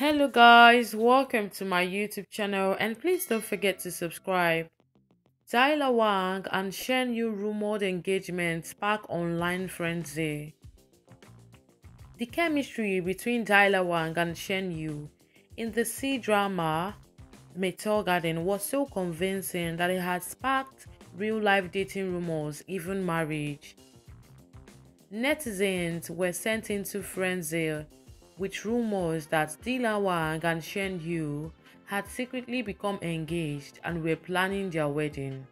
Hello guys, welcome to my YouTube channel and please don't forget to subscribe. Dylan Wang and Shen Yue rumored engagement spark online frenzy. The chemistry between Dylan Wang and Shen Yue in the C drama Meteor Garden was so convincing that it had sparked real-life dating rumors, even marriage. Netizens were sent into frenzy with rumors that Dylan Wang and Shen Yue had secretly become engaged and were planning their wedding.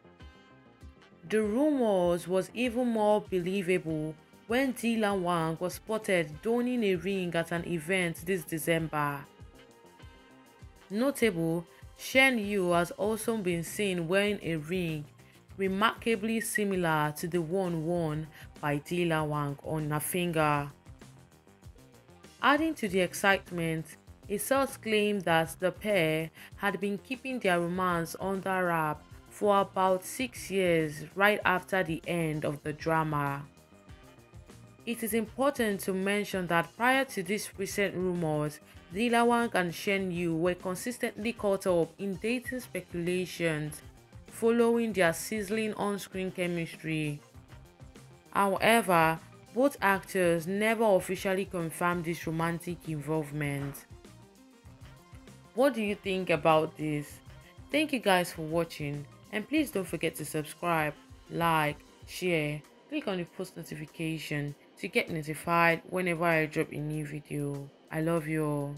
The rumors was even more believable when Dylan Wang was spotted donning a ring at an event this December. Notable, Shen Yue has also been seen wearing a ring remarkably similar to the one worn by Dylan Wang on her finger. Adding to the excitement, a source claimed that the pair had been keeping their romance under wrap for about six years right after the end of the drama. It is important to mention that prior to these recent rumors, Dylan Wang and Shen Yue were consistently caught up in dating speculations following their sizzling on-screen chemistry. However, both actors never officially confirmed this romantic involvement. What do you think about this? Thank you guys for watching and please don't forget to subscribe, like, share, click on the post notification to get notified whenever I drop a new video. I love you all.